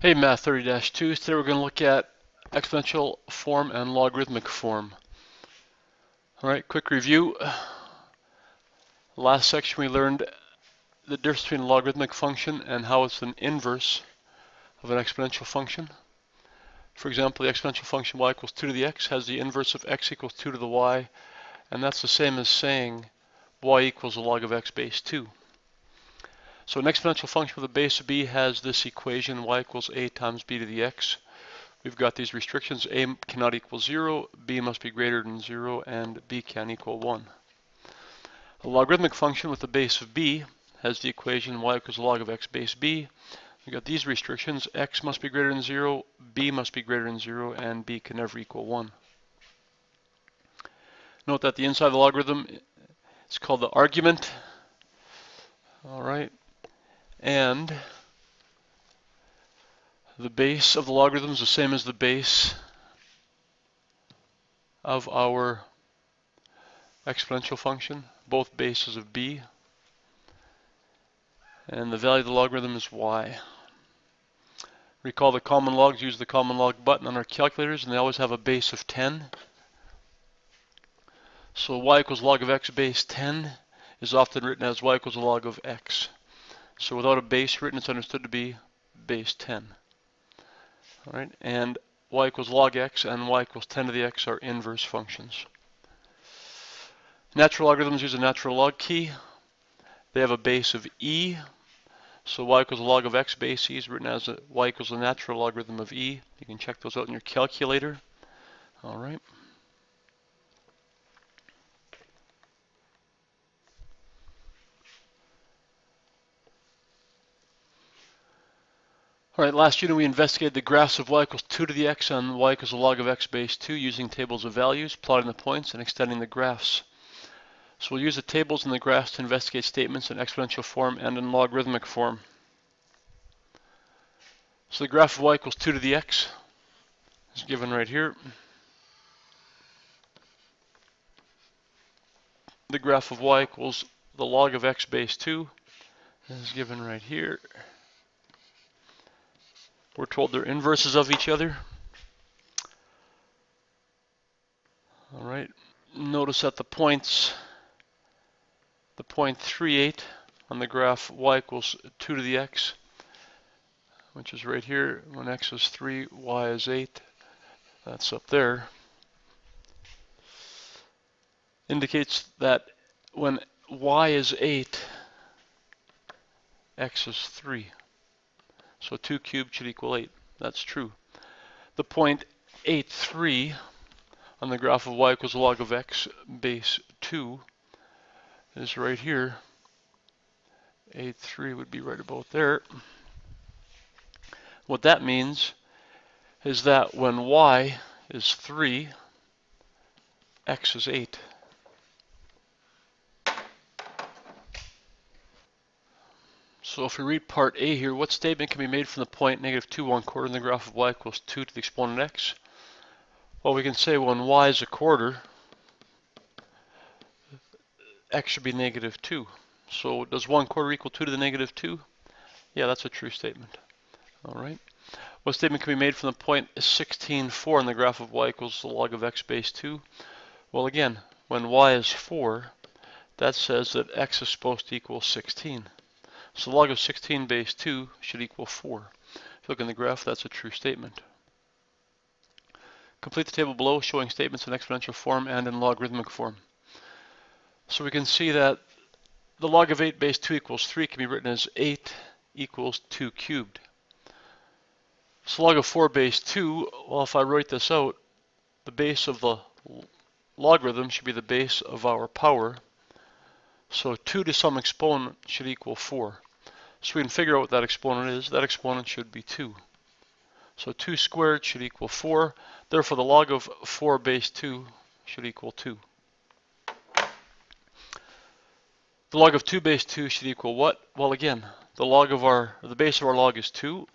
Hey, Math 30-2. Today we're going to look at exponential form and logarithmic form. All right, quick review. Last section we learned the difference between logarithmic function and how it's an inverse of an exponential function. For example, the exponential function y equals 2 to the x has the inverse of x equals 2 to the y, and that's the same as saying y equals the log of x base 2. So an exponential function with a base of b has this equation, y equals a times b to the x. We've got these restrictions, a cannot equal 0, b must be greater than 0, and b can equal 1. A logarithmic function with a base of b has the equation y equals log of x base b. We've got these restrictions, x must be greater than 0, b must be greater than 0, and b can never equal 1. Note that the inside of the logarithm is called the argument. All right and the base of the logarithm is the same as the base of our exponential function, both bases of b, and the value of the logarithm is y. Recall the common logs use the common log button on our calculators and they always have a base of 10. So y equals log of x base 10 is often written as y equals log of x. So without a base written, it's understood to be base 10. All right, and y equals log x and y equals 10 to the x are inverse functions. Natural logarithms use a natural log key. They have a base of e. So y equals log of x base e is written as a, y equals the natural logarithm of e. You can check those out in your calculator. All right. All right, last unit we investigated the graphs of y equals 2 to the x and y equals the log of x base 2 using tables of values, plotting the points, and extending the graphs. So we'll use the tables and the graphs to investigate statements in exponential form and in logarithmic form. So the graph of y equals 2 to the x is given right here. The graph of y equals the log of x base 2 is given right here. We're told they're inverses of each other. All right, notice that the points, the point 38 on the graph y equals 2 to the x, which is right here, when x is 3, y is 8, that's up there, indicates that when y is 8, x is 3. So 2 cubed should equal 8. That's true. The point 83 on the graph of y equals log of x base 2 is right here. 83 would be right about there. What that means is that when y is 3, x is 8. So if we read part A here, what statement can be made from the point negative 2, 1 quarter in the graph of y equals 2 to the exponent x? Well, we can say when y is a quarter, x should be negative 2. So does 1 quarter equal 2 to the negative 2? Yeah, that's a true statement. All right. What statement can be made from the point 16, 4 in the graph of y equals the log of x base 2? Well, again, when y is 4, that says that x is supposed to equal 16. So log of 16 base 2 should equal 4. If you look in the graph, that's a true statement. Complete the table below showing statements in exponential form and in logarithmic form. So we can see that the log of 8 base 2 equals 3 can be written as 8 equals 2 cubed. So log of 4 base 2, well if I write this out, the base of the logarithm should be the base of our power. So 2 to some exponent should equal 4. So we can figure out what that exponent is. That exponent should be 2. So 2 squared should equal 4. Therefore, the log of 4 base 2 should equal 2. The log of 2 base 2 should equal what? Well, again, the log of our, the base of our log is 2.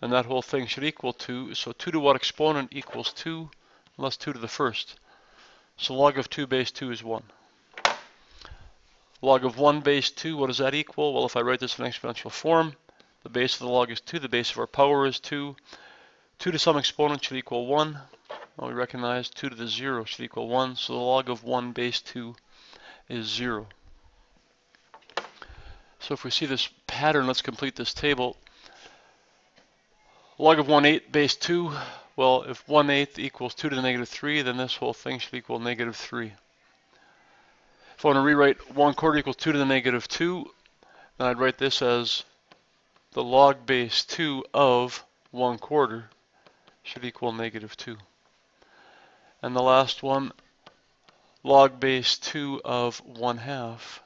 And that whole thing should equal 2. So 2 to what exponent equals 2? Unless 2 to the first. So log of 2 base 2 is 1. Log of 1 base 2, what does that equal? Well, if I write this in exponential form, The base of the log is 2. The base of our power is 2. 2 to some exponent should equal 1. Well, we recognize 2 to the 0 should equal 1. So the log of 1 base 2 is 0. So if we see this pattern, let's complete this table. Log of 1 8 base 2. Well, if 1 8 equals 2 to the negative 3, then this whole thing should equal negative 3. If I want to rewrite 1 quarter equals 2 to the negative 2, then I'd write this as the log base 2 of 1 quarter should equal negative 2. And the last one, log base 2 of 1 half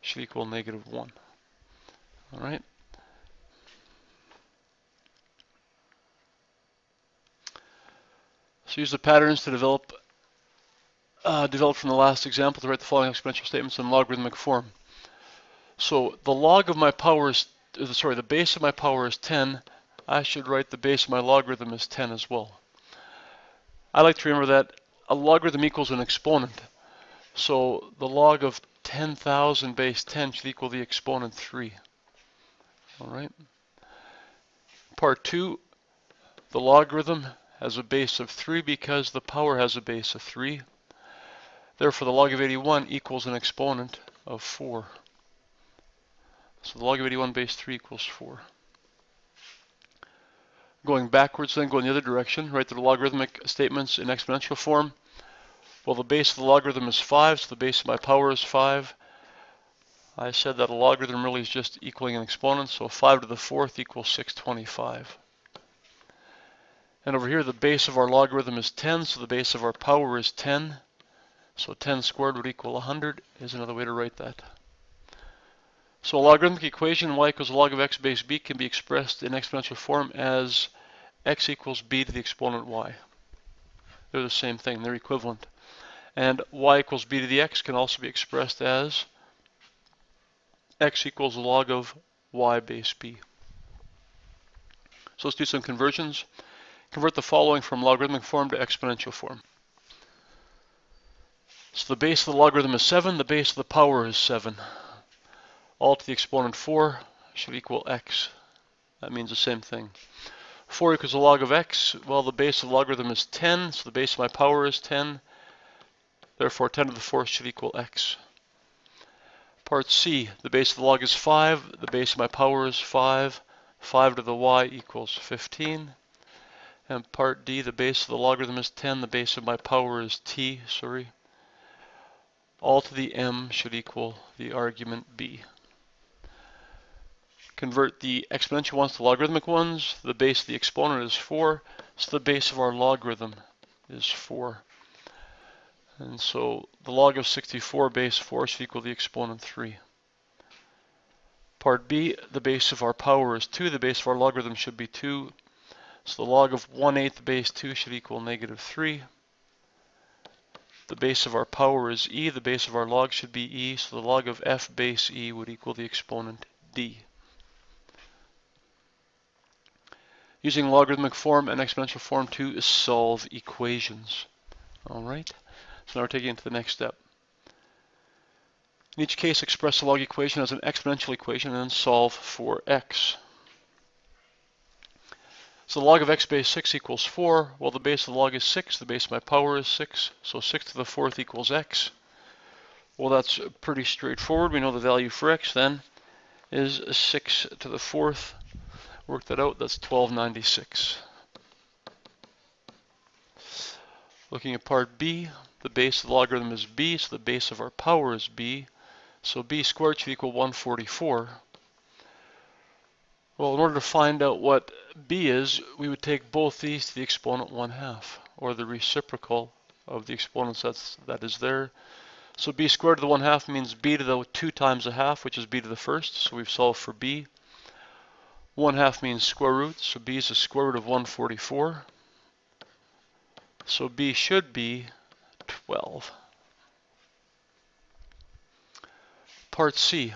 should equal negative 1. All right. So use the patterns to develop uh, developed from the last example to write the following exponential statements in logarithmic form. So the log of my power is, uh, sorry, the base of my power is 10. I should write the base of my logarithm as 10 as well. I like to remember that a logarithm equals an exponent. So the log of 10,000 base 10 should equal the exponent 3. All right. Part 2, the logarithm has a base of 3 because the power has a base of 3. Therefore, the log of 81 equals an exponent of 4. So the log of 81 base 3 equals 4. Going backwards, then go in the other direction, write the logarithmic statements in exponential form. Well, the base of the logarithm is 5, so the base of my power is 5. I said that a logarithm really is just equaling an exponent, so 5 to the 4th equals 625. And over here, the base of our logarithm is 10, so the base of our power is 10. So 10 squared would equal 100 is another way to write that. So a logarithmic equation y equals log of x base b can be expressed in exponential form as x equals b to the exponent y. They're the same thing, they're equivalent. And y equals b to the x can also be expressed as x equals log of y base b. So let's do some conversions. Convert the following from logarithmic form to exponential form. So the base of the logarithm is 7, the base of the power is 7. All to the exponent 4 should equal x. That means the same thing. 4 equals the log of x. Well, the base of the logarithm is 10, so the base of my power is 10. Therefore, 10 to the 4th should equal x. Part C, the base of the log is 5, the base of my power is 5. 5 to the y equals 15. And part D, the base of the logarithm is 10, the base of my power is t, sorry all to the m should equal the argument b. Convert the exponential ones to logarithmic ones. The base of the exponent is 4, so the base of our logarithm is 4. And so the log of 64 base 4 should equal the exponent 3. Part B, the base of our power is 2. The base of our logarithm should be 2. So the log of 1 8 base 2 should equal negative 3. The base of our power is e, the base of our log should be e, so the log of f base e would equal the exponent d. Using logarithmic form and exponential form to solve equations. All right, so now we're taking it to the next step. In each case, express the log equation as an exponential equation and then solve for x. So the log of x base 6 equals 4. Well, the base of the log is 6. The base of my power is 6. So 6 to the 4th equals x. Well, that's pretty straightforward. We know the value for x then is 6 to the 4th. Work that out. That's 1296. Looking at part b, the base of the logarithm is b, so the base of our power is b. So b squared should equal 144. Well, in order to find out what b is, we would take both these to the exponent 1 half, or the reciprocal of the exponents that's, that is there. So b squared to the 1 half means b to the 2 times a half, which is b to the first, so we've solved for b. 1 half means square root, so b is the square root of 144. So b should be 12. Part C,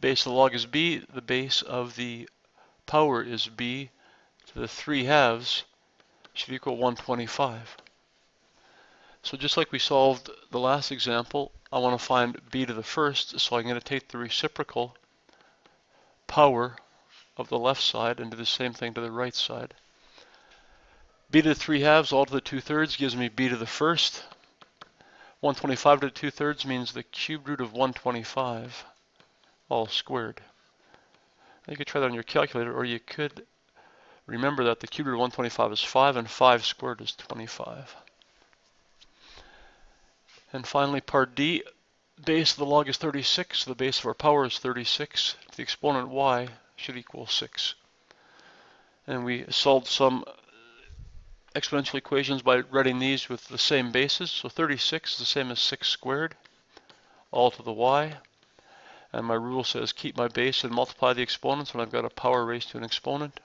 base of the log is b, the base of the power is b to the 3 halves should equal 125. So just like we solved the last example, I want to find b to the first, so I'm going to take the reciprocal power of the left side and do the same thing to the right side. b to the 3 halves all to the 2 thirds gives me b to the first. 125 to the 2 thirds means the cube root of 125 all squared. You could try that on your calculator or you could remember that the cube root of 125 is 5 and 5 squared is 25. And finally part D, base of the log is 36, so the base of our power is 36. The exponent y should equal 6. And we solved some exponential equations by writing these with the same bases. So 36 is the same as 6 squared, all to the y. And my rule says keep my base and multiply the exponents when I've got a power raised to an exponent.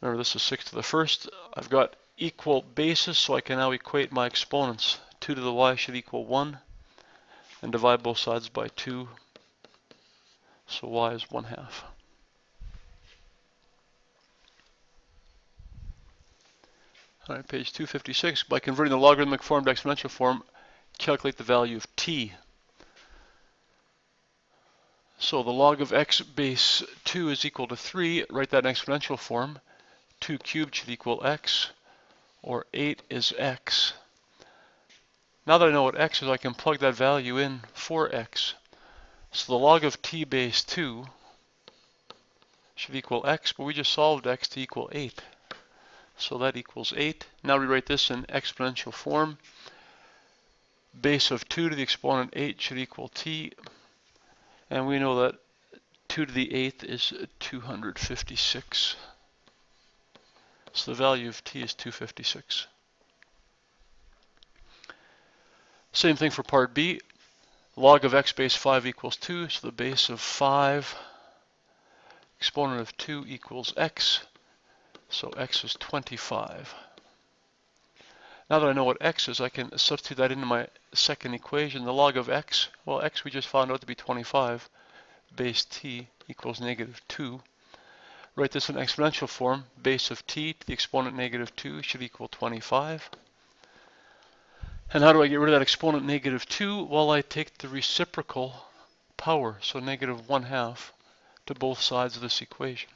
Remember this is 6 to the first. I've got equal bases, so I can now equate my exponents. 2 to the y should equal 1 and divide both sides by 2. So y is 1 half. All right, page 256. By converting the logarithmic form to exponential form, calculate the value of t. So the log of x base 2 is equal to 3. Write that in exponential form. 2 cubed should equal x, or 8 is x. Now that I know what x is, I can plug that value in for x. So the log of t base 2 should equal x, but we just solved x to equal 8. So that equals 8. Now rewrite this in exponential form. Base of 2 to the exponent 8 should equal t. And we know that 2 to the 8th is 256. So the value of t is 256. Same thing for part B. Log of x base 5 equals 2, so the base of 5, exponent of 2 equals x, so x is 25. Now that I know what x is, I can substitute that into my second equation. The log of x, well, x we just found out to be 25. Base t equals negative 2. Write this in exponential form. Base of t to the exponent negative 2 should equal 25. And how do I get rid of that exponent negative 2? Well, I take the reciprocal power, so negative 1 half, to both sides of this equation.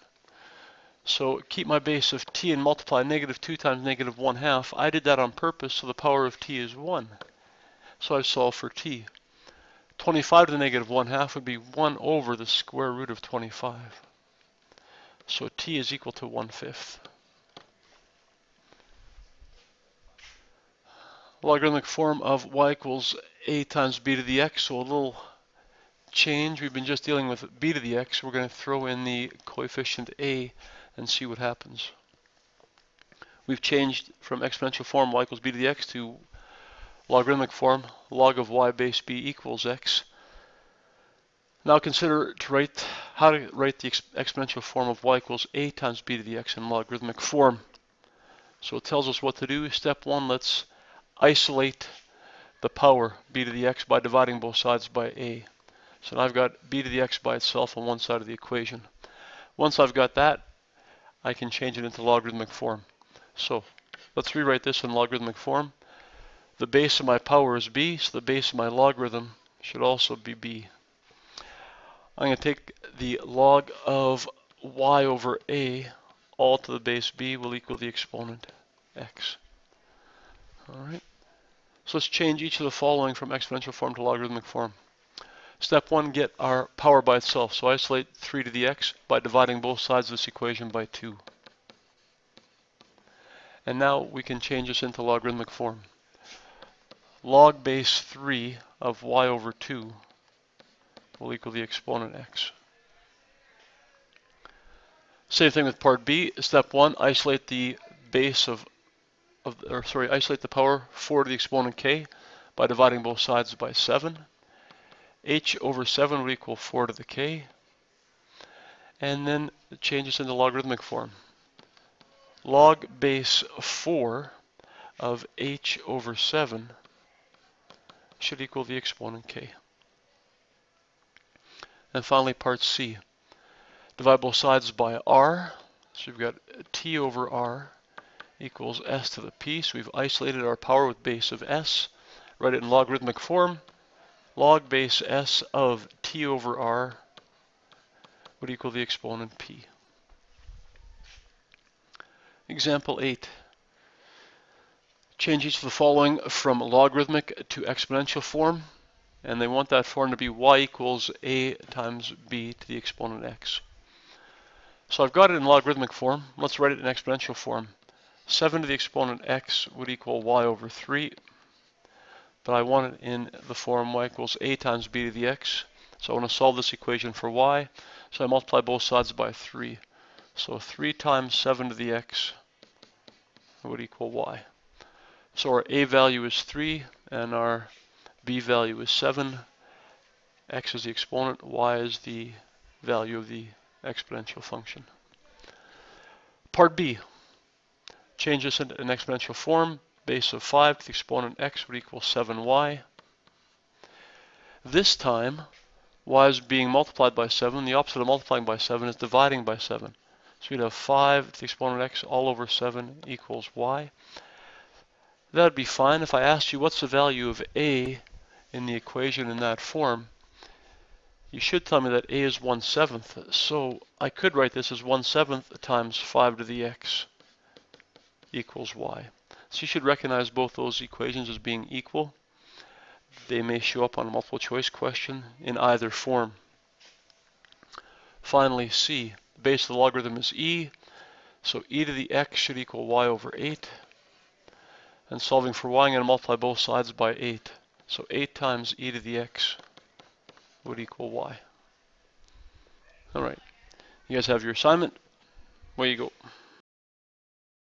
So keep my base of t and multiply negative 2 times negative 1 half. I did that on purpose, so the power of t is 1. So I solve for t. 25 to the negative 1 half would be 1 over the square root of 25. So t is equal to 1 fifth. logarithmic form of y equals a times b to the x. So a little change. We've been just dealing with b to the x. We're going to throw in the coefficient a and see what happens. We've changed from exponential form y equals b to the x to logarithmic form log of y base b equals x. Now consider to write how to write the exponential form of y equals a times b to the x in logarithmic form. So it tells us what to do. Step one, let's isolate the power b to the x by dividing both sides by a. So now I've got b to the x by itself on one side of the equation. Once I've got that, I can change it into logarithmic form. So let's rewrite this in logarithmic form. The base of my power is b, so the base of my logarithm should also be b. I'm going to take the log of y over a, all to the base b will equal the exponent x. All right. So let's change each of the following from exponential form to logarithmic form. Step one, get our power by itself. So isolate 3 to the x by dividing both sides of this equation by 2. And now we can change this into logarithmic form. Log base 3 of y over 2 will equal the exponent x. Same thing with part B. Step one, isolate the base of of, or sorry, isolate the power 4 to the exponent k by dividing both sides by 7. H over 7 would equal 4 to the k. And then change this into logarithmic form. Log base 4 of h over 7 should equal the exponent k. And finally, part C. Divide both sides by r. So we've got t over r equals s to the p. So we've isolated our power with base of s. Write it in logarithmic form. Log base s of t over r would equal the exponent p. Example 8. Change each of the following from logarithmic to exponential form, and they want that form to be y equals a times b to the exponent x. So I've got it in logarithmic form. Let's write it in exponential form. 7 to the exponent x would equal y over 3. But I want it in the form y equals a times b to the x. So I want to solve this equation for y. So I multiply both sides by 3. So 3 times 7 to the x would equal y. So our a value is 3 and our b value is 7. x is the exponent, y is the value of the exponential function. Part B, change this into an exponential form. Base of 5 to the exponent x would equal 7y. This time, y is being multiplied by 7. The opposite of multiplying by 7 is dividing by 7. So we'd have 5 to the exponent x all over 7 equals y. That would be fine if I asked you what's the value of a in the equation in that form you should tell me that a is 1 seventh. So I could write this as 1 seventh times 5 to the x equals y. So you should recognize both those equations as being equal. They may show up on a multiple choice question in either form. Finally, C. The base of the logarithm is e. So e to the x should equal y over 8. And solving for y, I'm going to multiply both sides by 8. So 8 times e to the x would equal y. All right. You guys have your assignment. Where you go.